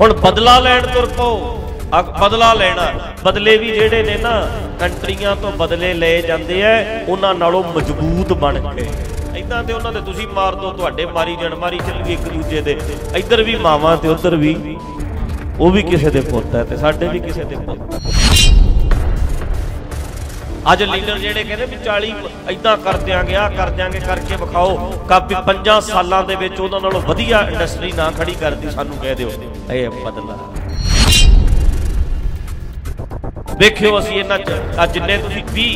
ਹੁਣ ਬਦਲਾ ਲੈਣ ਤੁਰ ਪਓ। ਅ- ਬਦਲਾ ਲੈਣਾ। ਬਦਲੇ ਵੀ ਜਿਹੜੇ ਨੇ ਨਾ, ਕੰਟਰੀਆਂ ਤੋਂ ਬਦਲੇ ਲਏ ਜਾਂਦੇ ਐ, ਉਹਨਾਂ ਨਾਲੋਂ ਮਜ਼ਬੂਤ ਬਣ ਕੇ। ਇਦਾਂ ਤੇ ਉਹਨਾਂ ਦੇ ਤੁਸੀਂ ਮਾਰ ਦੋ, ਤੁਹਾਡੇ ਮਾਰੀ ਜਣ, ਮਾਰੀ ਚੱਲੀ ਇੱਕ ਦੂਜੇ ਦੇ। ਇੱਧਰ ਵੀ ਮਾਵਾਂ ਤੇ ਉੱਧਰ ਵੀ। ਉਹ ਵੀ ਕਿਸੇ ਦੇ ਪੁੱਤ ਹੈ ਤੇ ਸਾਡੇ ਵੀ ਕਿਸੇ ਦੇ ਪੁੱਤ ਅੱਜ ਲੀਡਰ ਜਿਹੜੇ ਕਹਿੰਦੇ ਵੀ 40 ਇਦਾਂ ਕਰ ਦਿਆਂਗੇ ਆ ਕਰ ਦਿਆਂਗੇ ਕਰਕੇ ਵਿਖਾਓ। ਕਾਪੀ 5 ਸਾਲਾਂ ਦੇ ਵਿੱਚ ਉਹਨਾਂ ਨਾਲੋਂ ਵਧੀਆ ਇੰਡਸਟਰੀ ਨਾ ਖੜੀ ਕਰਦੀ ਸਾਨੂੰ ਕਹਿ ਦਿਓ। ਇਹ ਬਦਲਾ। ਦੇਖਿਓ ਅਸੀਂ ਇਹਨਾਂ ਚ ਜਿੰਨੇ ਤੁਸੀਂ 20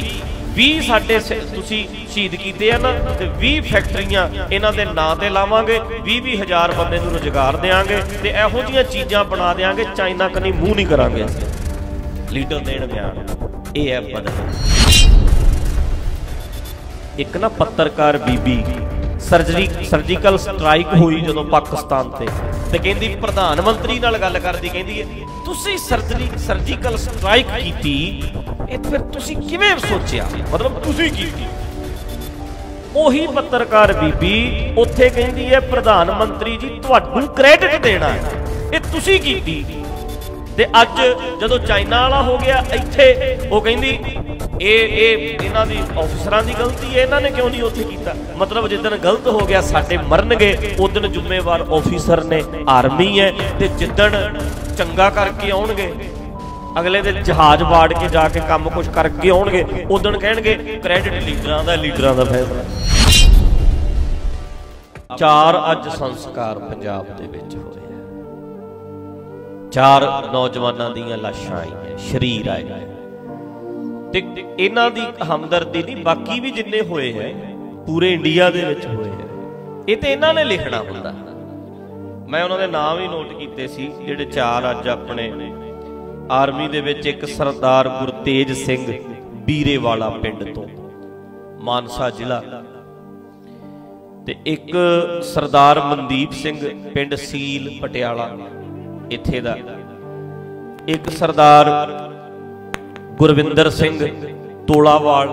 20 ਸਾਡੇ ਤੁਸੀਂ ਸ਼ਹੀਦ ਕੀਤੇ ਆ ਨਾ, ਤੇ 20 ਫੈਕਟਰੀਆਂ ਇਹਨਾਂ ਦੇ ਨਾਂ ਤੇ ਲਾਵਾਂਗੇ 20 20 ਹਜ਼ਾਰ ਬੰਦੇ ਨੂੰ ਰੋਜ਼ਗਾਰ ਦੇਾਂਗੇ ਤੇ ਇਹੋ ਜੀਆਂ ਚੀਜ਼ਾਂ ਬਣਾ ਦੇਾਂਗੇ ਚਾਈਨਾ ਕਨੀ ਮੂੰਹ ਨਹੀਂ ਕਰਾਂਗੇ ਅਸੀਂ। ਲੀਡਰ ਦੇਣ ਬਿਆਨ ਇਹ ਹੈ ਬਦਲ। ਇੱਕ ਨਾ ਪੱਤਰਕਾਰ ਬੀਬੀ ਸਰਜਰੀ ਸਰਜੀਕਲ ਸਟ੍ਰਾਈਕ ਹੋਈ ਜਦੋਂ ਪਾਕਿਸਤਾਨ ਤੇ। ਤੇ ਕਹਿੰਦੀ ਪ੍ਰਧਾਨ ਮੰਤਰੀ ਨਾਲ ਗੱਲ ਕਰਦੀ ਕਹਿੰਦੀ ਹੈ, ਤੁਸੀਂ ਸਰਜਰੀ ਸਰਜੀਕਲ ਸਟ੍ਰਾਈਕ ਕੀਤੀ ਇਹ ਫਿਰ ਤੁਸੀਂ ਕਿਵੇਂ ਸੋਚਿਆ? ਮਤਲਬ ਤੁਸੀਂ ਕੀਤੀ? ਉਹੀ ਪੱਤਰਕਾਰ ਬੀਬੀ ਉੱਥੇ ਕਹਿੰਦੀ ਹੈ ਪ੍ਰਧਾਨ ਮੰਤਰੀ ਜੀ ਤੁਹਾਨੂੰ ਕ੍ਰੈਡਿਟ ਦੇਣਾ ਇਹ ਤੁਸੀਂ ਕੀਤੀ? ਤੇ ਅੱਜ ਜਦੋਂ ਚਾਈਨਾ ਵਾਲਾ ਹੋ ਗਿਆ ਇੱਥੇ, ਉਹ ਕਹਿੰਦੀ, ਇਹ ਇਹ ਇਹਨਾਂ ਦੀ ਅਫਸਰਾਂ ਦੀ ਗਲਤੀ ਹੈ, ਇਹਨਾਂ ਨੇ ਕਿਉਂ ਨਹੀਂ ਉੱਥੇ ਕੀਤਾ? ਮਤਲਬ ਜਿੱਦਣ ਗਲਤ ਹੋ ਗਿਆ, ਸਾਡੇ ਮਰਨਗੇ ਉਦੋਂ ਜ਼ਿੰਮੇਵਾਰ ਅਫੀਸਰ ਨੇ ਆਰਮੀ ਹੈ ਤੇ ਜਿੱਦਣ ਚੰਗਾ ਕਰਕੇ ਆਉਣਗੇ, ਅਗਲੇ ਦੇ ਜਹਾਜ਼ ਬਾੜ ਕੇ ਜਾ ਕੇ ਕੰਮ ਕੁਝ ਕਰਕੇ ਆਉਣਗੇ ਉਦੋਂ ਕਹਿਣਗੇ ਕ੍ਰੈਡਿਟ ਲੀਡਰਾਂ ਦਾ ਲੀਡਰਾਂ ਦਾ ਫੈਸਲਾ। ਚਾਰ ਅੱਜ ਸੰਸਕਾਰ ਪੰਜਾਬ ਦੇ ਵਿੱਚ ਹੋਏ ਚਾਰ ਨੌਜਵਾਨਾਂ ਦੀਆਂ ਲਾਸ਼ਾਂ ਆਈਆਂ, ਸ਼ਰੀਰ ਆਏ। ਤੇ ਇਹਨਾਂ ਦੀ ਹਮਦਰਦੀ ਨਹੀਂ, ਬਾਕੀ ਵੀ ਜਿੰਨੇ ਹੋਏ ਹੈ, ਪੂਰੇ ਇੰਡੀਆ ਦੇ ਵਿੱਚ ਹੋਏ ਹੈ। ਇਹ ਤੇ ਇਹਨਾਂ ਨੇ ਲਿਖਣਾ ਹੁੰਦਾ। ਮੈਂ ਉਹਨਾਂ ਦੇ ਨਾਮ ਹੀ ਨੋਟ ਕੀਤੇ ਸੀ, ਜਿਹੜੇ ਚਾਰ ਅੱਜ ਆਪਣੇ ਆਰਮੀ ਦੇ ਵਿੱਚ ਇੱਕ ਸਰਦਾਰ ਗੁਰਤੇਜ ਸਿੰਘ ਬੀਰੇਵਾਲਾ ਪਿੰਡ ਤੋਂ, ਮਾਨਸਾ ਜ਼ਿਲ੍ਹਾ। ਤੇ ਇੱਕ ਸਰਦਾਰ ਮਨਦੀਪ ਸਿੰਘ ਪਿੰਡ ਸੀਲ ਪਟਿਆਲਾ। ਇੱਥੇ ਦਾ। ਇੱਕ ਸਰਦਾਰ ਗੁਰਵਿੰਦਰ ਸਿੰਘ ਤੋਲਾਵਾਲ,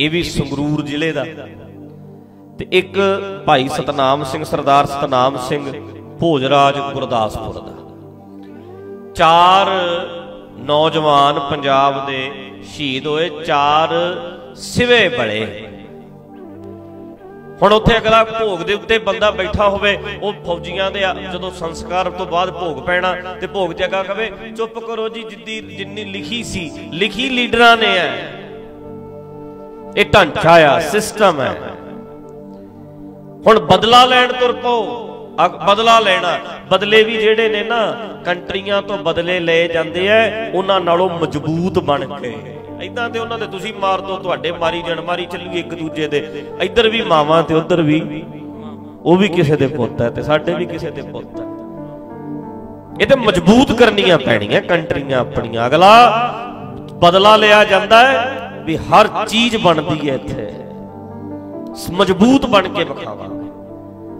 ਇਹ ਵੀ ਸੰਗਰੂਰ ਜ਼ਿਲ੍ਹੇ ਦਾ। ਤੇ ਇੱਕ ਭਾਈ ਸਤਨਾਮ ਸਿੰਘ, ਸਰਦਾਰ ਸਤਨਾਮ ਸਿੰਘ ਭੋਜਰਾਜ ਗੁਰਦਾਸਪੁਰ ਦਾ। ਚਾਰ ਨੌਜਵਾਨ ਪੰਜਾਬ ਦੇ ਸ਼ਹੀਦ ਹੋਏ, ਚਾਰ ਸਿਵੇ ਬਲੇ ਹੁਣ ਉੱਥੇ ਅਗਲਾ ਭੋਗ ਦੇ ਉੱਤੇ ਬੰਦਾ ਬੈਠਾ ਹੋਵੇ, ਉਹ ਫੌਜੀਆਂ ਦੇ ਆ- ਜਦੋਂ ਸੰਸਕਾਰ ਤੋਂ ਬਾਅਦ ਭੋਗ ਪੈਣਾ ਤੇ ਭੋਗ ਜਗਾ ਕਵੇ, ਚੁੱਪ ਕਰੋ ਜੀ, ਜਿੱਦੀ ਜਿੰਨੀ ਲਿਖੀ ਸੀ, ਲਿਖੀ ਲੀਡਰਾਂ ਨੇ ਹੈ ਇਹ ਢਾਂਚਾ ਆ ਸਿਸਟਮ ਹੈ ਹੁਣ ਬਦਲਾ ਲੈਣ ਤੁਰ ਪਓ। ਬਦਲਾ ਲੈਣਾ। ਬਦਲੇ ਵੀ ਜਿਹੜੇ ਨੇ ਨਾ, ਕੰਟਰੀਆਂ ਤੋਂ ਬਦਲੇ ਲਏ ਜਾਂਦੇ ਐ, ਉਹਨਾਂ ਨਾਲੋਂ ਮਜ਼ਬੂਤ ਬਣ ਕੇ। ਇਦਾਂ ਤੇ ਉਹਨਾਂ ਦੇ ਤੁਸੀਂ ਮਾਰ ਦੋ, ਤੁਹਾਡੇ ਮਾਰੀ ਜਣ, ਮਾਰੀ ਚੱਲੀ ਇੱਕ ਦੂਜੇ ਦੇ। ਇੱਧਰ ਵੀ ਮਾਵਾਂ ਤੇ ਉੱਧਰ ਵੀ ਉਹ ਵੀ ਕਿਸੇ ਦੇ ਪੁੱਤ ਹੈ ਤੇ ਸਾਡੇ ਵੀ ਕਿਸੇ ਦੇ ਪੁੱਤ ਹੈ। ਇਹ ਤੇ ਮਜ਼ਬੂਤ ਕਰਨੀਆਂ ਪੈਣੀਆਂ ਕੰਟਰੀਆਂ ਆਪਣੀਆਂ। ਅਗਲਾ ਬਦਲਾ ਲਿਆ ਜਾਂਦਾ ਹੈ ਵੀ ਹਰ ਚੀਜ਼ ਬਣਦੀ ਹੈ ਇੱਥੇ। ਮਜ਼ਬੂਤ ਬਣ ਕੇ ਵਿਖਾਵਾਂਗੇ।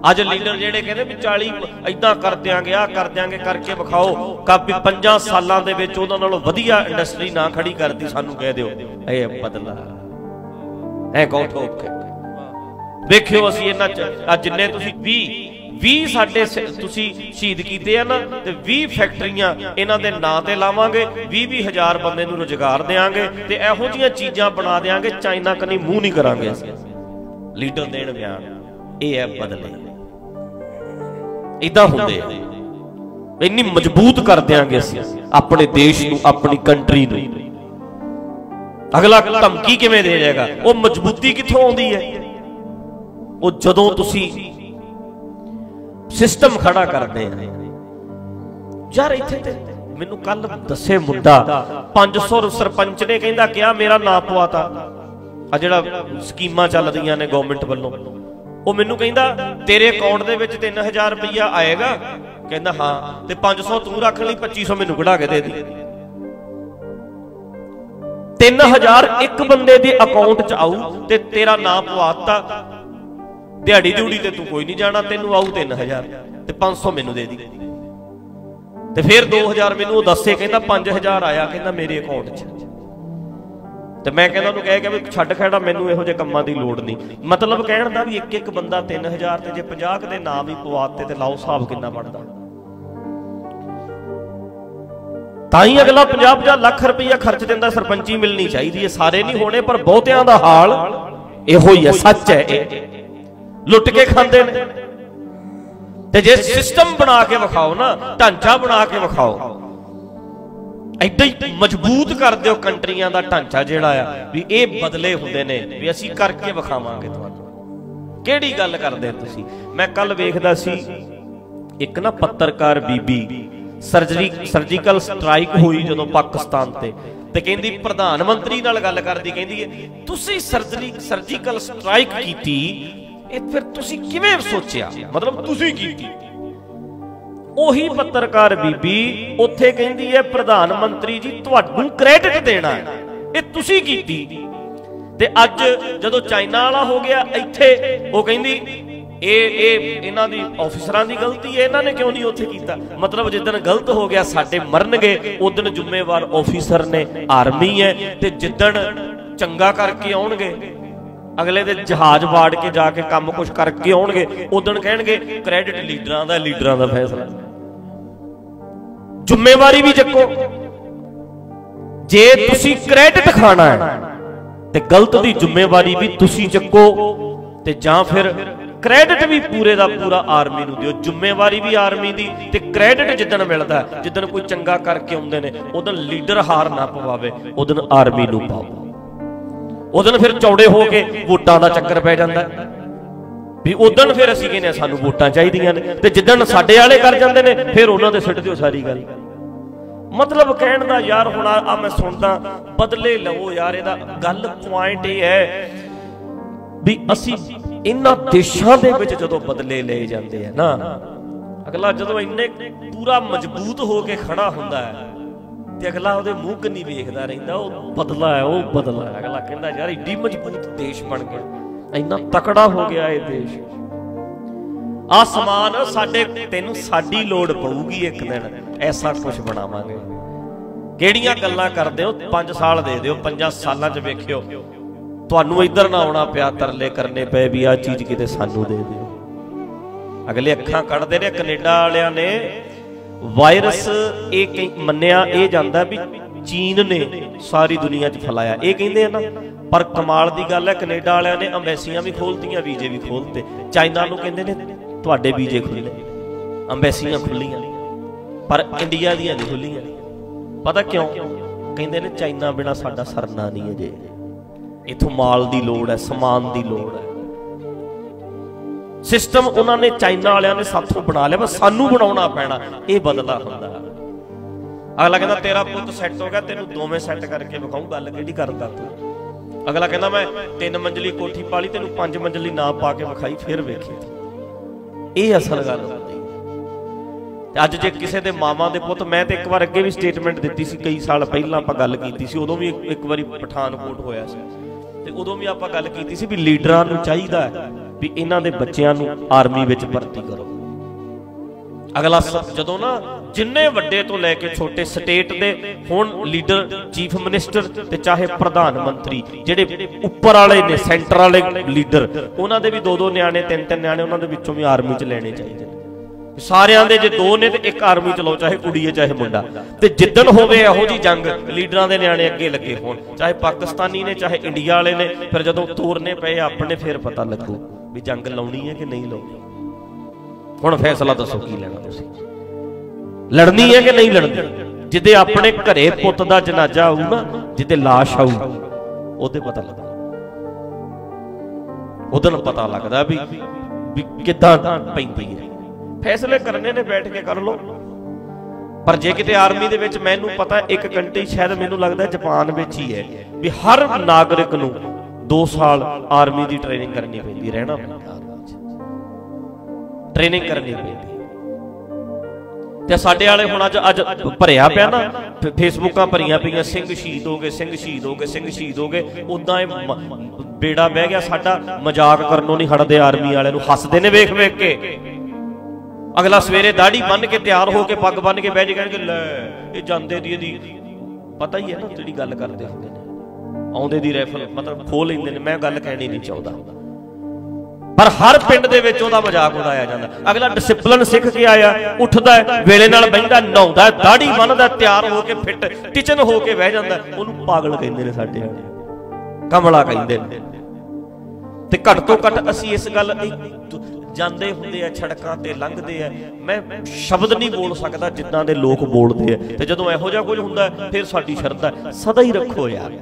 ਅੱਜ ਲੀਡਰ ਜਿਹੜੇ ਕਹਿੰਦੇ ਵੀ 40 ਇਦਾਂ ਕਰ ਦਿਆਂਗੇ ਆ ਕਰ ਦਿਆਂਗੇ ਕਰਕੇ ਵਿਖਾਓ। ਕਾਪੀ 5 ਸਾਲਾਂ ਦੇ ਵਿੱਚ ਉਹਨਾਂ ਨਾਲੋਂ ਵਧੀਆ ਇੰਡਸਟਰੀ ਨਾ ਖੜੀ ਕਰਦੀ ਸਾਨੂੰ ਕਹਿ ਦਿਓ। ਇਹ ਬਦਲਾ। ਐ ਕਹੋ ਠੋਕ ਵੇਖਿਓ ਅਸੀਂ ਇਹਨਾਂ ਚ ਜਿੰਨੇ ਤੁਸੀਂ 20 20 ਸਾਡੇ ਤੁਸੀਂ ਸ਼ਹੀਦ ਕੀਤੇ ਆ ਨਾ, ਤੇ 20 ਫੈਕਟਰੀਆਂ ਇਹਨਾਂ ਦੇ ਨਾਂ ਤੇ ਲਾਵਾਂਗੇ 20 20 ਹਜ਼ਾਰ ਬੰਦੇ ਨੂੰ ਰੋਜ਼ਗਾਰ ਦੇਾਂਗੇ ਤੇ ਇਹੋ ਜੀਆਂ ਚੀਜ਼ਾਂ ਬਣਾ ਦੇਾਂਗੇ ਚਾਈਨਾ ਕਨੀ ਮੂੰਹ ਨਹੀਂ ਕਰਾਂਗੇ ਅਸੀਂ। ਲੀਡਰ ਦੇਣ ਬਿਆਨ, ਇਹ ਹੈ ਬਦਲੇ। ਇਦਾਂ ਹੁੰਦੇ ਆ। ਇੰਨੀ ਮਜ਼ਬੂਤ ਕਰ ਦਿਆਂਗੇ ਅਸੀਂ ਆਪਣੇ ਦੇਸ਼ ਨੂੰ, ਆਪਣੀ ਕੰਟਰੀ ਨੂੰ। ਅਗਲਾ ਧਮਕੀ ਕਿਵੇਂ ਦੇ ਜਾਏਗਾ ਉਹ ਮਜ਼ਬੂਤੀ ਕਿੱਥੋਂ ਆਉਂਦੀ ਹੈ? ਉਹ ਜਦੋਂ ਤੁਸੀਂ ਸਿਸਟਮ ਖੜਾ ਕਰਦੇ ਆ। ਯਾਰ ਇੱਥੇ ਤੇ ਮੈਨੂੰ ਕੱਲ ਦੱਸੇ ਮੁੰਡਾ 500 ਸਰਪੰਚ ਨੇ ਕਹਿੰਦਾ, ਕਿਹਾ ਮੇਰਾ ਨਾਂ ਪਵਾਤਾ ਆ ਜਿਹੜਾ ਸਕੀਮਾਂ ਚੱਲ ਰਹੀਆਂ ਨੇ ਗਵਰਨਮੈਂਟ ਵੱਲੋਂ। ਉਹ ਮੈਨੂੰ ਕਹਿੰਦਾ, ਤੇਰੇ ਅਕਾਊਂਟ ਦੇ ਵਿੱਚ 3000 ਰੁਪਈਆ ਆਏਗਾ? ਕਹਿੰਦਾ, ਹਾਂ, ਤੇ 500 ਤੂੰ ਰੱਖ ਲਈ 2500 ਮੈਨੂੰ ਕਢਾ ਕੇ ਦੇ ਦੀ। 3000 ਇੱਕ ਬੰਦੇ ਦੇ ਅਕਾਊਂਟ 'ਚ ਆਊ ਤੇ ਤੇਰਾ ਨਾਂ ਪਵਾਤਾ ਦਿਹਾੜੀ ਦਿਹੜੀ ਤੇ ਤੂੰ ਕੋਈ ਨਹੀਂ ਜਾਣਾ, ਤੈਨੂੰ ਆਊ 3000 ਤੇ 500 ਮੈਨੂੰ ਦੇ ਦੀ। ਤੇ ਫਿਰ 2000 ਮੈਨੂੰ ਉਹ ਦੱਸੇ, ਕਹਿੰਦਾ 5000 ਆਇਆ, ਕਹਿੰਦਾ, ਮੇਰੇ ਅਕਾਊਂਟ 'ਚ। ਤੇ ਮੈਂ ਕਹਿੰਦਾ ਉਹਨੂੰ ਕਹਿ ਗਿਆ ਵੀ ਛੱਡ ਖੜਾ, ਮੈਨੂੰ ਇਹੋ ਜਿਹੇ ਕੰਮਾਂ ਦੀ ਲੋੜ ਨਹੀਂ। ਮਤਲਬ ਕਹਿਣ ਦਾ ਵੀ ਇੱਕ ਇੱਕ ਬੰਦਾ 3000 ਤੇ ਜੇ 50 ਦੇ ਨਾਮ ਹੀ ਪਵਾਤੇ ਤੇ ਲਾਓ ਹਿਸਾਬ ਕਿੰਨਾ ਬਣਦਾ। ਤਾਂ ਹੀ ਅਗਲਾ 50-50 ਲੱਖ ਰੁਪਈਆ ਖਰਚ ਦਿੰਦਾ, ਸਰਪੰਚੀ ਮਿਲਣੀ ਚਾਹੀਦੀ ਹੈ। ਸਾਰੇ ਨਹੀਂ ਹੋਣੇ, ਪਰ ਬਹੁਤਿਆਂ ਦਾ ਹਾਲ ਇਹੋ ਹੀ ਹੈ, ਸੱਚ ਹੈ ਇਹ। ਲੁੱਟ ਕੇ ਖਾਂਦੇ ਨੇ। ਤੇ ਜੇ ਸਿਸਟਮ ਬਣਾ ਕੇ ਵਿਖਾਓ ਨਾ, ਢਾਂਚਾ ਬਣਾ ਕੇ ਵਿਖਾਓ ਐਡਾ ਹੀ ਮਜ਼ਬੂਤ ਕਰ ਦਿਓ ਕੰਟਰੀਆਂ ਦਾ ਢਾਂਚਾ ਜਿਹੜਾ ਆ, ਵੀ ਇਹ ਬਦਲੇ ਹੁੰਦੇ ਨੇ, ਵੀ ਅਸੀਂ ਕਰਕੇ ਵਿਖਾਵਾਂਗੇ ਤੁਹਾਨੂੰ। ਕਿਹੜੀ ਗੱਲ ਕਰਦੇ ਤੁਸੀਂ? ਮੈਂ ਕੱਲ ਵੇਖਦਾ ਸੀ, ਇੱਕ ਨਾ ਪੱਤਰਕਾਰ ਬੀਬੀ ਸਰਜਰੀ ਸਰਜੀਕਲ ਸਟ੍ਰਾਈਕ ਹੋਈ ਜਦੋਂ ਪਾਕਿਸਤਾਨ ਤੇ ਤੇ ਕਹਿੰਦੀ ਪ੍ਰਧਾਨ ਮੰਤਰੀ ਨਾਲ ਗੱਲ ਕਰਦੀ, ਕਹਿੰਦੀ ਹੈ ਤੁਸੀਂ ਸਰਜਰੀ ਸਰਜੀਕਲ ਸਟ੍ਰਾਈਕ ਕੀਤੀ, ਇਹ ਫਿਰ ਤੁਸੀਂ ਕਿਵੇਂ ਸੋਚਿਆ? ਮਤਲਬ ਤੁਸੀਂ ਕੀਤੀ? ਉਹੀ ਪੱਤਰਕਾਰ ਬੀਬੀ ਉੱਥੇ ਕਹਿੰਦੀ ਹੈ, ਪ੍ਰਧਾਨ ਮੰਤਰੀ ਜੀ, ਤੁਹਾਨੂੰ ਕ੍ਰੈਡਿਟ ਦੇਣਾ ਹੈ। ਇਹ ਤੁਸੀਂ ਕੀਤੀ। ਤੇ ਅੱਜ ਜਦੋਂ ਚਾਈਨਾ ਵਾਲਾ ਹੋ ਗਿਆ, ਇੱਥੇ ਉਹ ਕਹਿੰਦੀ, ਇਹ ਇਹ ਇਹਨਾਂ ਦੀ ਆਫੀਸਰਾਂ ਦੀ ਗਲਤੀ ਹੈ, ਇਹਨਾਂ ਨੇ ਕਿਉਂ ਨਹੀਂ ਉੱਥੇ ਕੀਤਾ? ਮਤਲਬ ਜਿੱਦਣ ਗਲਤ ਹੋ ਗਿਆ, ਸਾਡੇ ਮਰਨਗੇ ਉਦੋਂ ਜ਼ਿੰਮੇਵਾਰ ਆਫੀਸਰ ਨੇ ਆਰਮੀ ਹੈ ਤੇ ਜਿੱਦਣ ਚੰਗਾ ਕਰਕੇ ਆਉਣਗੇ, ਅਗਲੇ ਦੇ ਜਹਾਜ਼ ਵਾੜ ਕੇ ਜਾ ਕੇ ਕੰਮ ਕੁਝ ਕਰਕੇ ਆਉਣਗੇ ਉਦੋਂ ਕਹਿਣਗੇ ਕ੍ਰੈਡਿਟ ਲੀਡਰਾਂ ਦਾ ਲੀਡਰਾਂ ਦਾ ਫੈਸਲਾ। ਜ਼ਿੰਮੇਵਾਰੀ ਵੀ ਚੱਕੋ। ਜੇ ਤੁਸੀਂ ਕ੍ਰੈਡਿਟ ਖਾਣਾ ਹੈ, ਤੇ ਗਲਤ ਦੀ ਜ਼ਿੰਮੇਵਾਰੀ ਵੀ ਤੁਸੀਂ ਚੱਕੋ, ਤੇ ਜਾਂ ਫਿਰ ਕ੍ਰੈਡਿਟ ਵੀ ਪੂਰੇ ਦਾ ਪੂਰਾ ਆਰਮੀ ਨੂੰ ਦਿਓ। ਜ਼ਿੰਮੇਵਾਰੀ ਵੀ ਆਰਮੀ ਦੀ, ਤੇ ਕ੍ਰੈਡਿਟ ਜਿੱਦਣ ਮਿਲਦਾ ਜਿੱਦਣ ਕੋਈ ਚੰਗਾ ਕਰਕੇ ਆਉਂਦੇ ਨੇ ਉਦੋਂ ਲੀਡਰ ਹਾਰ ਨਾ ਪਵਾਵੇ ਉਦੋਂ ਆਰਮੀ ਨੂੰ ਪਾਓ। ਉਦੋਂ ਫਿਰ ਚੌੜੇ ਹੋ ਕੇ ਵੋਟਾਂ ਦਾ ਚੱਕਰ ਪੈ ਜਾਂਦਾ ਵੀ ਉਦੋਂ ਫਿਰ ਅਸੀਂ ਕਹਿੰਦੇ ਸਾਨੂੰ ਵੋਟਾਂ ਚਾਹੀਦੀਆਂ ਨੇ ਤੇ ਜਿੱਦਣ ਸਾਡੇ ਵਾਲੇ ਕਰ ਜਾਂਦੇ ਨੇ, ਫਿਰ ਉਹਨਾਂ ਦੇ ਸਿੱਟ ਦਿਓ ਸਾਰੀ ਗੱਲ। ਮਤਲਬ ਕਹਿਣ ਦਾ ਯਾਰ ਹੁਣ ਆ ਮੈਂ ਸੁਣਦਾ, ਬਦਲੇ ਲਵੋ ਯਾਰ, ਇਹਦਾ ਗੱਲ ਪੁਆਇੰਟ ਇਹ ਹੈ ਵੀ ਅਸੀਂ ਇਹਨਾਂ ਦੇਸ਼ਾਂ ਦੇ ਵਿੱਚ ਜਦੋਂ ਬਦਲੇ ਲਏ ਜਾਂਦੇ ਆ ਨਾ, ਅਗਲਾ ਜਦੋਂ ਇੰਨੇ ਪੂਰਾ ਮਜ਼ਬੂਤ ਹੋ ਕੇ ਖੜਾ ਹੁੰਦਾ ਹੈ ਤੇ ਅਗਲਾ ਉਹਦੇ ਮੂੰਹ ਕੰਨੀ ਵੇਖਦਾ ਰਹਿੰਦਾ, ਉਹ ਬਦਲਾ ਹੈ, ਉਹ ਬਦਲਾ ਹੈ। ਅਗਲਾ ਕਹਿੰਦਾ ਯਾਰ ਏਡੀ ਮਜ਼ਬੂਤ ਦੇਸ਼ ਬਣ ਗਿਆ ਇੰਨਾ ਤਕੜਾ ਹੋ ਗਿਆ ਇਹ ਦੇਸ਼। ਆ ਸਾਡੇ ਤੈਨੂੰ ਸਾਡੀ ਲੋੜ ਪਊਗੀ ਇੱਕ ਦਿਨ, ਐਸਾ ਕੁਝ ਬਣਾਵਾਂਗੇ। ਕਿਹੜੀਆਂ ਗੱਲਾਂ ਕਰਦੇ ਹੋ? 5 ਸਾਲ ਦੇ ਦਿਓ 5 ਸਾਲਾਂ 'ਚ ਵੇਖਿਓ। ਤੁਹਾਨੂੰ ਇੱਧਰ ਨਾ ਆਉਣਾ ਪਿਆ, ਤਰਲੇ ਕਰਨੇ ਪਏ ਵੀ ਆ ਚੀਜ਼ ਕਿਤੇ ਸਾਨੂੰ ਦੇ ਦਿਓ। ਅਗਲੇ ਅੱਖਾਂ ਕੱਢਦੇ ਨੇ, ਕੈਨੇਡਾ ਵਾਲਿਆਂ ਨੇ ਵਾਇਰਸ, ਇਹ ਮੰਨਿਆ ਇਹ ਜਾਂਦਾ ਵੀ ਚੀਨ ਨੇ ਸਾਰੀ ਦੁਨੀਆ 'ਚ ਫੈਲਾਇਆ। ਇਹ ਕਹਿੰਦੇ ਆ ਨਾ, ਪਰ ਕਮਾਲ ਦੀ ਗੱਲ ਹੈ, ਕੈਨੇਡਾ ਵਾਲਿਆਂ ਨੇ ਅੰਬੈਸੀਆਂ ਵੀ ਖੋਲਤੀਆਂ, ਵੀਜ਼ੇ ਵੀ ਖੋਲਤੇ। ਚਾਈਨਾ ਨੂੰ ਕਹਿੰਦੇ ਨੇ, ਤੁਹਾਡੇ ਵੀਜ਼ੇ ਖੁੱਲੇ ਅੰਬੈਸੀਆਂ ਖੁੱਲੀਆਂ ਪਰ ਇੰਡੀਆ ਦੀਆਂ ਨਹੀਂ ਖੁੱਲੀਆਂ ਪਤਾ ਕਿਉਂ? ਕਹਿੰਦੇ ਨੇ, ਚਾਈਨਾ ਬਿਨਾ ਸਾਡਾ ਸਰਨਾ ਨਹੀਂ ਅਜੇ। ਇਥੋਂ ਮਾਲ ਦੀ ਲੋੜ ਹੈ, ਸਮਾਨ ਦੀ ਲੋੜ ਹੈ। ਸਿਸਟਮ ਉਹਨਾਂ ਨੇ ਚਾਈਨਾ ਵਾਲਿਆਂ ਨੇ ਸਾਥੋਂ ਬਣਾ ਲਿਆ, ਬਸ ਸਾਨੂੰ ਬਣਾਉਣਾ ਪੈਣਾ, ਇਹ ਬਦਲਾ ਹੁੰਦਾ। ਅਗਲਾ ਕਹਿੰਦਾ, ਤੇਰਾ ਪੁੱਤ ਸੈੱਟ ਹੋ ਗਿਆ, ਤੈਨੂੰ ਦੋਵੇਂ ਸੈੱਟ ਕਰਕੇ ਵਿਖਾਉਂ ਗੱਲ ਕਿਹੜੀ ਕਰਦਾ ਤੂੰ। ਅਗਲਾ ਕਹਿੰਦਾ, ਮੈਂ ਤਿੰਨ ਮੰਜ਼ਲੀ ਕੋਠੀ ਪਾਲੀ, ਤੈਨੂੰ ਪੰਜ ਮੰਜ਼ਲੀ ਨਾ ਪਾ ਕੇ ਵਿਖਾਈ, ਫਿਰ ਵੇਖੀ। ਇਹ ਅਸਲ ਗੱਲ ਹੁੰਦੀ ਅੱਜ ਜੇ ਕਿਸੇ ਦੇ ਮਾਮਾ ਦੇ ਪੁੱਤ, ਮੈਂ ਤੇ ਇੱਕ ਵਾਰ ਅੱਗੇ ਵੀ ਸਟੇਟਮੈਂਟ ਦਿੱਤੀ ਸੀ, ਕਈ ਸਾਲ ਪਹਿਲਾਂ ਆਪਾਂ ਗੱਲ ਕੀਤੀ ਸੀ, ਉਦੋਂ ਵੀ ਇੱਕ ਵਾਰੀ ਪਠਾਨਕੋਟ ਹੋਇਆ ਸੀ। ਤੇ ਉਦੋਂ ਵੀ ਆਪਾਂ ਗੱਲ ਕੀਤੀ ਸੀ ਵੀ ਲੀਡਰਾਂ ਨੂੰ ਚਾਹੀਦਾ ਹੈ ਵੀ ਇਹਨਾਂ ਦੇ ਬੱਚਿਆਂ ਨੂੰ ਆਰਮੀ ਵਿੱਚ ਭਰਤੀ ਕਰੋ। ਅਗਲਾ ਜਦੋਂ ਨਾ ਜਿੰਨੇ ਵੱਡੇ ਤੋਂ ਲੈ ਕੇ ਛੋਟੇ ਸਟੇਟ ਦੇ ਹੁਣ ਲੀਡਰ, ਚੀਫ ਮਿਨਿਸਟਰ ਤੇ ਚਾਹੇ ਪ੍ਰਧਾਨ ਮੰਤਰੀ, ਜਿਹੜੇ ਉੱਪਰ ਵਾਲੇ ਨੇ, ਸੈਂਟਰ ਵਾਲੇ ਲੀਡਰ, ਉਹਨਾਂ ਦੇ ਵੀ ਦੋ ਦੋ ਨਿਆਣੇ, ਤਿੰਨ ਤਿੰਨ ਨਿਆਣੇ ਉਹਨਾਂ ਦੇ ਵਿੱਚੋਂ ਵੀ ਆਰਮੀ 'ਚ ਲੈਣੇ ਚਾਹੀਦੇ ਨੇ। ਸਾਰਿਆਂ ਦੇ ਜੇ ਦੋ ਨੇ ਤੇ ਇੱਕ ਆਰਮੀ ਚ ਲਓ, ਚਾਹੇ ਕੁੜੀ ਹੈ, ਚਾਹੇ ਮੁੰਡਾ। ਤੇ ਜਿੱਦਣ ਹੋਵੇ ਇਹੋ ਜੀ ਜੰਗ, ਲੀਡਰਾਂ ਦੇ ਨਿਆਣੇ ਅੱਗੇ ਲੱਗੇ ਹੋਣ, ਚਾਹੇ ਪਾਕਿਸਤਾਨੀ ਨੇ, ਚਾਹੇ ਇੰਡੀਆ ਵਾਲੇ ਨੇ, ਫਿਰ ਜਦੋਂ ਤੋਰਨੇ ਪਏ, ਆਪਣੇ ਫਿਰ ਪਤਾ ਲੱਗੂ ਵੀ ਜੰਗ ਲਾਉਣੀ ਹੈ ਕਿ ਨਹੀਂ ਲਾਉਣੀ। ਹੁਣ ਫੈਸਲਾ ਦੱਸੋ ਕੀ ਲੈਣਾ ਤੁਸੀਂ? ਲੜਨੀ ਹੈ ਕਿ ਨਹੀਂ ਲੜਨੀ? ਜਿੱਦੇ ਆਪਣੇ ਘਰੇ ਪੁੱਤ ਦਾ ਜਨਾਜ਼ਾ ਆਊ ਨਾ, ਜਿੱਦੇ লাশ ਆਊ, ਉਹਦੇ ਪਤਾ ਲੱਗਦਾ। ਉਦੋਂ ਪਤਾ ਲੱਗਦਾ ਵੀ ਕਿੱਦਾਂ ਪੈਂਦੀ ਹੈ। ਫੈਸਲੇ ਕਰਨੇ ਨੇ ਬੈਠ ਕੇ ਕਰ ਲਓ। ਪਰ ਜੇ ਕਿਤੇ ਆਰਮੀ ਦੇ ਵਿੱਚ ਮੈਨੂੰ ਪਤਾ ਇੱਕ ਕੰਟਰੀ ਸ਼ਾਇਦ ਮੈਨੂੰ ਲੱਗਦਾ ਜਾਪਾਨ ਵਿੱਚ ਹੀ ਹੈ, ਵੀ ਹਰ ਨਾਗਰਿਕ ਨੂੰ 2 ਸਾਲ ਆਰਮੀ ਦੀ ਟ੍ਰੇਨਿੰਗ ਕਰਨੀ ਪੈਂਦੀ, ਰਹਿਣਾ ਪੈਂਦਾ। ਟ੍ਰੇਨਿੰਗ ਕਰਨੀ ਪੈਂਦੀ ਤੇ ਸਾਡੇ ਵਾਲੇ ਹੁਣ ਅੱਜ ਅੱਜ ਭਰਿਆ ਪਿਆ ਨਾ ਫੇਸਬੁੱਕਾਂ ਭਰੀਆਂ ਪਈਆਂ, ਸਿੰਘ ਸ਼ਹੀਦ ਹੋ ਗਏ, ਸਿੰਘ ਸ਼ਹੀਦ ਹੋ ਗਏ, ਸਿੰਘ ਸ਼ਹੀਦ ਹੋ ਗਏ ਉਦਾਂ ਇਹ ਬੇੜਾ ਬਹਿ ਗਿਆ ਸਾਡਾ, ਮਜ਼ਾਕ ਕਰਨੋਂ ਨਹੀਂ ਹਟਦੇ ਆਰਮੀ ਵਾਲਿਆਂ ਨੂੰ, ਹੱਸਦੇ ਨੇ ਵੇਖ ਵੇਖ ਕੇ। ਅਗਲਾ ਸਵੇਰੇ ਦਾੜੀ ਬੰਨ ਕੇ ਤਿਆਰ ਹੋ ਕੇ ਪੱਗ ਬੰਨ ਕੇ ਬਹਿ ਜੇ, ਕਹਿਣਗੇ, ਲੈ, ਇਹ ਜਾਂਦੇ ਦੀ ਇਹਦੀ ਪਤਾ ਹੀ ਹੈ ਨਾ ਜਿਹੜੀ ਗੱਲ ਕਰਦੇ ਹੁੰਦੇ ਨੇ। ਆਉਂਦੇ ਦੀ ਰੈਫਲ ਮਤਲਬ ਖੋਲ ਲੈਂਦੇ ਨੇ, ਮੈਂ ਗੱਲ ਕਹਿਣੀ ਨਹੀਂ ਚਾਹੁੰਦਾ। ਪਰ ਹਰ ਪਿੰਡ ਦੇ ਵਿੱਚ ਉਹਦਾ ਮਜ਼ਾਕ ਉਡਾਇਆ ਜਾਂਦਾ। ਅਗਲਾ ਡਿਸਪਲਿਨ ਸਿੱਖ ਕੇ ਆਇਆ, ਉੱਠਦਾ ਵੇਲੇ ਨਾਲ ਬਹਿੰਦਾ, ਨਹਾਉਂਦਾ ਦਾੜੀ ਬੰਨਦਾ ਤਿਆਰ ਹੋ ਕੇ ਫਿੱਟ ਟਿਚਨ ਹੋ ਕੇ ਬਹਿ ਜਾਂਦਾ ਉਹਨੂੰ ਪਾਗਲ ਕਹਿੰਦੇ ਨੇ ਸਾਡੇ। ਵਾਲੇ ਕਮਲਾ ਕਹਿੰਦੇ ਨੇ। ਤੇ ਘੱਟ ਤੋਂ ਘੱਟ ਅਸੀਂ ਇਸ ਗੱਲ ਜਾਂਦੇ ਹੁੰਦੇ ਆ ਸੜਕਾਂ ਤੇ ਲੰਘਦੇ ਆ। ਮੈਂ ਸ਼ਬਦ ਨਹੀਂ ਬੋਲ ਸਕਦਾ ਜਿੱਦਾਂ ਦੇ ਲੋਕ ਬੋਲਦੇ ਆ। ਤੇ ਜਦੋਂ ਇਹੋ ਜਿਹਾ ਕੁਝ ਹੁੰਦਾ ਫਿਰ ਸਾਡੀ ਸ਼ਰਧਾ ਸਦਾ ਹੀ ਰੱਖੋ ਯਾਰ।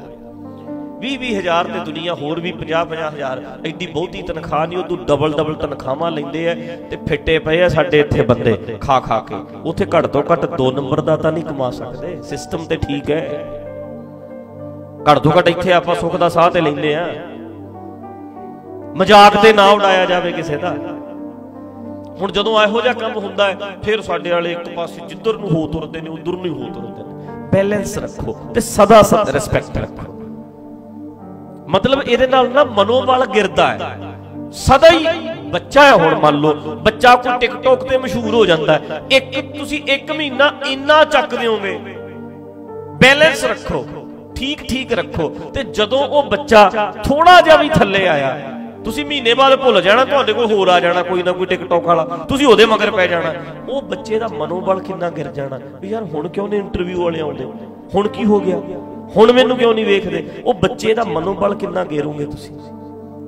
20 20 ਹਜ਼ਾਰ ਤੇ ਦੁਨੀਆ ਹੋਰ ਵੀ 50 50 ਹਜ਼ਾਰ। ਐਡੀ ਬਹੁਤੀ ਤਨਖਾਹ ਨਹੀਂ, ਉਦੋਂ ਡਬਲ ਡਬਲ ਤਨਖਾਹਾਂ ਲੈਂਦੇ ਆ ਤੇ ਫਿੱਟੇ ਪਏ ਆ ਸਾਡੇ ਇੱਥੇ ਬੰਦੇ ਖਾ ਖਾ ਕੇ। ਉੱਥੇ ਘੱਟ ਤੋਂ ਘੱਟ 2 ਨੰਬਰ ਦਾ ਤਾਂ ਨਹੀਂ ਕਮਾ ਸਕਦੇ। ਸਿਸਟਮ ਤੇ ਠੀਕ ਹੈ। ਘੱਟ ਤੋਂ ਘੱਟ ਇੱਥੇ ਆਪਾਂ ਸੁੱਖ ਦਾ ਸਾਹ ਤੇ ਲੈਂਦੇ ਆ। ਮਜ਼ਾਕ ਤੇ ਨਾ ਉਡਾਇਆ ਜਾਵੇ ਕਿਸੇ ਦਾ। ਹੁਣ ਜਦੋਂ ਇਹੋ ਜਿਹਾ ਕੰਮ ਹੁੰਦਾ ਹੈ, ਫਿਰ ਸਾਡੇ ਵਾਲੇ ਇੱਕ ਪਾਸੇ ਜਿੱਧਰ ਨੂੰ ਹੋ ਤੁਰਦੇ ਨੇ, ਉਧਰ ਨੂੰ ਹੀ ਹੋ ਤੁਰਦੇ ਨੇ। ਬੈਲੈਂਸ ਰੱਖੋ ਤੇ ਸਦਾ ਸਦਾ ਰਿਸਪੈਕਟ ਰੱਖੋ। ਮਤਲਬ ਇਹਦੇ ਨਾਲ ਨਾ ਮਨੋਬਲ ਗਿਰਦਾ ਹੈ। ਸਦਾ ਹੀ ਬੱਚਾ ਹੈ ਹੁਣ ਮੰਨ ਲਓ, ਬੱਚਾ ਕੋਈ ਟਿਕਟੋਕ ਤੇ ਮਸ਼ਹੂਰ ਹੋ ਜਾਂਦਾ ਹੈ। ਇੱਕ ਤੁਸੀਂ ਇੱਕ ਮਹੀਨਾ ਇੰਨਾ ਚੱਕ ਦਿਓਗੇ ਬੈਲੈਂਸ ਰੱਖੋ, ਠੀਕ ਠੀਕ ਰੱਖੋ। ਤੇ ਜਦੋਂ ਉਹ ਬੱਚਾ ਥੋੜਾ ਜਿਹਾ ਵੀ ਥੱਲੇ ਆਇਆ, ਤੁਸੀਂ ਮਹੀਨੇ ਬਾਅਦ ਭੁੱਲ ਜਾਣਾ, ਤੁਹਾਡੇ ਕੋਲ ਹੋਰ ਆ ਜਾਣਾ ਕੋਈ ਨਾ ਕੋਈ ਟਿਕਟੋਕ ਵਾਲਾ, ਤੁਸੀਂ ਉਹਦੇ ਮਗਰ ਪੈ ਜਾਣਾ। ਉਹ ਬੱਚੇ ਦਾ ਮਨੋਬਲ ਕਿੰਨਾ ਗਿਰ ਜਾਣਾ, ਵੀ ਯਾਰ ਹੁਣ ਕਿਉਂ ਨਹੀਂ ਇੰਟਰਵਿਊ ਵਾਲੇ ਆਉਂਦੇ? ਹੁਣ ਕੀ ਹੋ ਗਿਆ? ਹੁਣ ਮੈਨੂੰ ਕਿਉਂ ਨਹੀਂ ਵੇਖਦੇ? ਉਹ ਬੱਚੇ ਦਾ ਮਨੋਬਲ ਕਿੰਨਾ ਗੇਰੋਗੇ ਤੁਸੀਂ?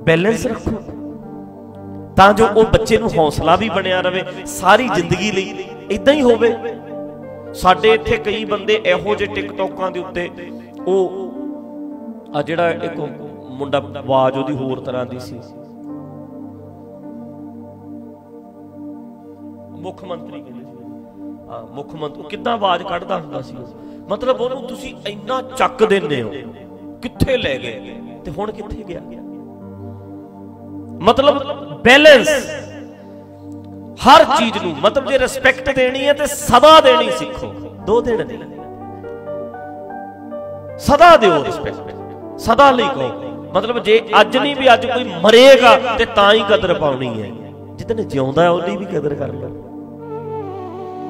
ਬੈਲੈਂਸ ਰੱਖੋ। ਤਾਂ ਜੋ ਉਹ ਬੱਚੇ ਨੂੰ ਹੌਸਲਾ ਵੀ ਬਣਿਆ ਰਵੇ, ਸਾਰੀ ਜ਼ਿੰਦਗੀ ਲਈ। ਇਦਾਂ ਹੀ ਹੋਵੇ। ਸਾਡੇ ਇੱਥੇ ਕਈ ਬੰਦੇ ਇਹੋ ਜਿਹੇ ਟਿਕਟੋਕਾਂ ਦੇ ਉੱਤੇ, ਉਹ ਆ ਜਿਹੜਾ ਇੱਕ ਮੁੰਡਾ ਆਵਾਜ਼ ਉਹਦੀ ਹੋਰ ਤਰ੍ਹਾਂ ਦੀ ਸੀ। ਮੁੱਖ ਮੰਤਰੀ ਕਹਿੰਦੇ ਸੀ। ਮੁੱਖ ਮੰਤਰੀ ਕਿੱਦਾਂ ਆਵਾਜ਼ ਕੱਢਦਾ ਹੁੰਦਾ ਸੀ ਮਤਲਬ ਉਹਨੂੰ ਤੁਸੀਂ ਇੰਨਾ ਚੱਕ ਦਿੰਦੇ ਹੋ। ਕਿੱਥੇ ਲੈ ਗਏ? ਤੇ ਹੁਣ ਕਿੱਥੇ ਗਿਆ? ਮਤਲਬ ਬੈਲੈਂਸ ਹਰ ਚੀਜ਼ ਨੂੰ, ਮਤਲਬ ਜੇ ਰਿਸਪੈਕਟ ਦੇਣੀ ਹੈ ਤੇ ਸਦਾ ਦੇਣੀ ਸਿੱਖੋ। ਦੋ ਦਿਨ ਨਹੀਂ। ਸਦਾ ਦਿਓ ਰਿਸਪੈਕਟ ਸਦਾ ਲਈ ਕਹੋ। ਮਤਲਬ ਜੇ ਅੱਜ ਨਹੀਂ ਵੀ ਅੱਜ ਕੋਈ ਮਰੇਗਾ ਤੇ ਤਾਂ ਹੀ ਕਦਰ ਪਾਉਣੀ ਹੈ। ਜਿੱਦਨ ਜਿਉਂਦਾ ਉਹਦੀ ਵੀ ਕਦਰ ਕਰ। ਲਓ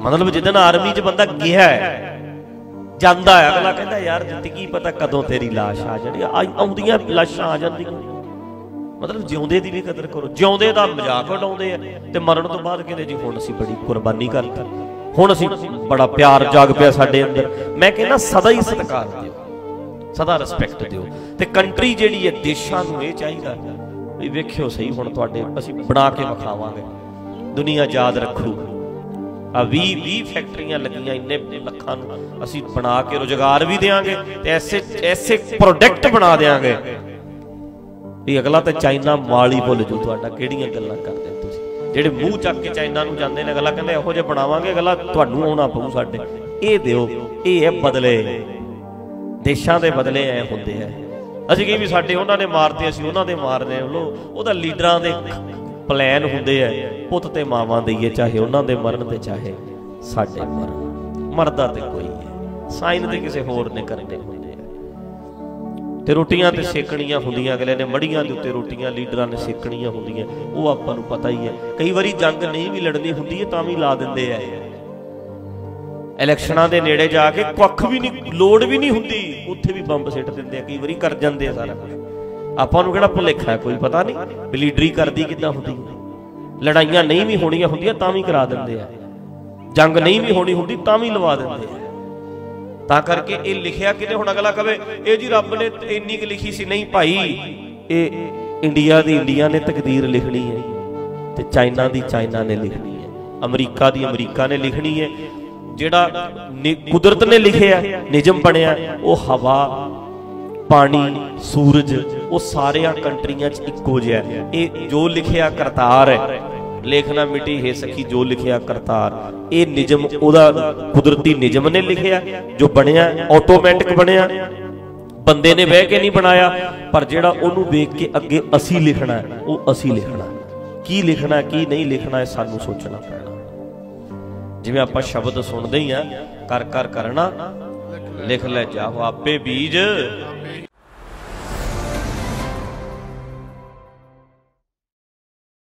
ਮਤਲਬ ਜਿੱਦਨ ਆਰਮੀ 'ਚ ਬੰਦਾ ਗਿਆ ਹੈ ਜਾਂਦਾ ਹੈ। ਅਗਲਾ ਕਹਿੰਦਾ, ਯਾਰ, ਜ਼ਿੰਦਗੀ ਪਤਾ ਕਦੋਂ ਤੇਰੀ ਲਾਸ਼ ਆ ਜਾਣੀ ਆਉਂਦੀਆਂ ਲਾਸ਼ਾਂ ਆ ਜਾਂਦੀਆਂ। ਮਤਲਬ ਜਿਉਂਦੇ ਦੀ ਵੀ ਕਦਰ ਕਰੋ। ਜਿਉਂਦੇ ਦਾ ਮਜ਼ਾਕ ਉਡਾਉਂਦੇ ਆ ਤੇ ਮਰਨ ਤੋਂ ਬਾਅਦ ਕਹਿੰਦੇ, ਜੀ, ਹੁਣ ਅਸੀਂ ਬੜੀ ਕੁਰਬਾਨੀ ਕਰਤੀ। ਹੁਣ ਅਸੀਂ ਬੜਾ ਪਿਆਰ ਜਾਗ ਪਿਆ ਸਾਡੇ ਅੰਦਰ। ਮੈਂ ਕਹਿੰਦਾ, ਸਦਾ ਹੀ ਸਤਿਕਾਰ ਦਿਓ। ਸਦਾ ਰਿਸਪੈਕਟ ਦਿਓ। ਤੇ ਕੰਟਰੀ ਜਿਹੜੀ ਹੈ, ਦੇਸ਼ਾਂ ਨੂੰ ਇਹ ਚਾਹੀਦਾ ਵੀ ਵੇਖਿਓ ਸਹੀ ਹੁਣ ਤੁਹਾਡੇ ਅਸੀਂ ਬਣਾ ਕੇ ਵਿਖਾਵਾਂਗੇ। ਦੁਨੀਆ ਯਾਦ ਰੱਖੂ। ਆ 20 20 ਫੈਕਟਰੀਆਂ ਲੱਗੀਆਂ ਇੰਨੇ ਲੱਖਾਂ ਨੂੰ। ਅਸੀਂ ਬਣਾ ਕੇ ਰੋਜ਼ਗਾਰ ਵੀ ਦੇਾਂਗੇ ਤੇ ਐਸੇ ਐਸੇ ਪ੍ਰੋਡਕਟ ਬਣਾ ਦੇਾਂਗੇ ਵੀ ਅਗਲਾ ਤਾਂ ਚਾਈਨਾ ਮਾਲ ਹੀ ਭੁੱਲ ਜੂ ਤੁਹਾਡਾ, ਕਿਹੜੀਆਂ ਗੱਲਾਂ ਕਰਦੇ ਤੁਸੀਂ? ਜਿਹੜੇ ਮੂੰਹ ਚੱਕ ਕੇ ਚਾਈਨਾ ਨੂੰ ਜਾਂਦੇ ਨੇ, ਅਗਲਾ ਕਹਿੰਦੇ ਇਹੋ ਜਿਹੇ ਬਣਾਵਾਂਗੇ, ਅਗਲਾ ਤੁਹਾਨੂੰ ਆਉਣਾ ਪਊ ਸਾਡੇ। ਇਹ ਦਿਓ, ਇਹ ਹੈ ਬਦਲੇ। ਦੇਸ਼ਾਂ ਦੇ ਬਦਲੇ ਐ ਹੁੰਦੇ ਆ। ਅਸੀਂ ਕਹੀ ਵੀ ਸਾਡੇ ਉਹਨਾਂ ਨੇ ਮਾਰਦੇ ਅਸੀਂ ਉਹਨਾਂ ਦੇ ਮਾਰਦੇ ਆ। ਲੋ ਉਹਦਾ ਲੀਡਰਾਂ ਦੇ ਪਲਾਨ ਹੁੰਦੇ ਆ, ਪੁੱਤ ਤੇ ਮਾਵਾਂ ਦਈਏ ਚਾਹੇ ਉਹਨਾਂ ਦੇ ਮਰਨ ਤੇ ਚਾਹੇ ਸਾਡੇ ਮਰਨ। ਮਰਦਾ ਤੇ ਕੋਈ ਹੈ। ਸਾਈਨ ਤੇ ਕਿਸੇ ਹੋਰ ਨੇ ਕਰਨੇ ਹੁੰਦੇ ਆ। ਤੇ ਰੋਟੀਆਂ ਤੇ ਸੇਕਣੀਆਂ ਹੁੰਦੀਆਂ, ਅਗਲੇ ਨੇ ਮੜੀਆਂ ਦੇ ਉੱਤੇ ਰੋਟੀਆਂ, ਲੀਡਰਾਂ ਨੇ ਸੇਕਣੀਆਂ ਹੁੰਦੀਆਂ, ਉਹ ਆਪਾਂ ਨੂੰ ਪਤਾ ਹੀ ਹੈ। ਕਈ ਵਾਰੀ ਜੰਗ ਨਹੀਂ ਵੀ ਲੜਨੀ ਹੁੰਦੀ ਹੈ, ਤਾਂ ਵੀ ਲਾ ਦਿੰਦੇ ਆ। ਇਲੈਕਸ਼ਨਾਂ ਦੇ ਨੇੜੇ ਜਾ ਕੇ ਕੁੱਖ ਵੀ ਨਹੀਂ, ਲੋੜ ਵੀ ਨਹੀਂ ਹੁੰਦੀ। ਉੱਥੇ ਵੀ ਬੰਬ ਸਿੱਟ ਦਿੰਦੇ ਆ, ਕਈ ਵਾਰੀ ਕਰ ਜਾਂਦੇ ਆ ਸਾਰਾ ਕੁਝ ਆਪਾਂ ਨੂੰ ਕਿਹੜਾ ਭੁਲੇਖਾ ਹੈ? ਕੋਈ ਪਤਾ ਨਹੀਂ। ਵੀ ਕਰਦੀ ਕਿੱਦਾਂ ਹੁੰਦੀ? ਲੜਾਈਆਂ ਨਹੀਂ ਵੀ ਹੋਣੀਆਂ ਹੁੰਦੀਆਂ ਤਾਂ ਵੀ ਕਰਾ ਦਿੰਦੇ ਆ। ਜੰਗ ਨਹੀਂ ਵੀ ਹੋਣੀ ਹੁੰਦੀ ਤਾਂ ਵੀ ਲਵਾ ਦਿੰਦੇ ਆ। ਤਾਂ ਕਰਕੇ ਇਹ ਲਿਖਿਆ ਕਿਤੇ ਹੁਣ ਅਗਲਾ ਕਵੇ, ਇਹ ਜੀ ਰੱਬ ਨੇ ਇੰਨੀ ਕੁ ਲਿਖੀ ਸੀ। ਨਹੀਂ ਭਾਈ, ਇਹ ਇੰਡੀਆ ਦੀ ਇੰਡੀਆ ਨੇ ਤਕਦੀਰ ਲਿਖਣੀ ਹੈ। ਤੇ ਚਾਈਨਾ ਦੀ ਚਾਈਨਾ ਨੇ ਲਿਖਣੀ ਹੈ। ਅਮਰੀਕਾ ਦੀ ਅਮਰੀਕਾ ਨੇ ਲਿਖਣੀ ਹੈ। ਜਿਹੜਾ ਕੁਦਰਤ ਨੇ ਲਿਖਿਆ, ਨਿਯਮ ਬਣਿਆ, ਉਹ ਹਵਾ ਪਾਣੀ, ਸੂਰਜ, ਉਹ ਸਾਰਿਆਂ ਕੰਟਰੀਆਂ 'ਚ ਇੱਕੋ ਜਿਹਾ ਇਹ ਜੋ ਲਿਖਿਆ ਕਰਤਾਰ ਹੈ ਲੇਖਣਾ ਮਿਟੀ, ਹੈ ਸਖੀ, ਜੋ ਲਿਖਿਆ ਕਰਤਾਰ। ਇਹ ਨਿਯਮ, ਉਹਦਾ ਕੁਦਰਤੀ ਨਿਯਮ ਨੇ ਲਿਖਿਆ, ਜੋ ਬਣਿਆ ਆਟੋਮੈਟਿਕ ਬਣਿਆ। ਬੰਦੇ ਨੇ ਬਹਿ ਕੇ ਨਹੀਂ ਬਣਾਇਆ, ਪਰ ਜਿਹੜਾ ਉਹਨੂੰ ਵੇਖ ਕੇ ਅੱਗੇ ਅਸੀਂ ਲਿਖਣਾ ਉਹ ਅਸੀਂ ਲਿਖਣਾ ਕੀ ਲਿਖਣਾ ਕੀ ਨਹੀਂ ਲਿਖਣਾ ਇਹ ਸਾਨੂੰ ਸੋਚਣਾ ਪੈਣਾ। ਜਿਵੇਂ ਆਪਾਂ ਸ਼ਬਦ ਸੁਣਦੇ ਹੀ ਆ, ਕਰ ਕਰ, ਕਰਨਾ, ਲਿਖ ਲੈ, ਜਾਓ ਆਪੇ ਬੀਜ।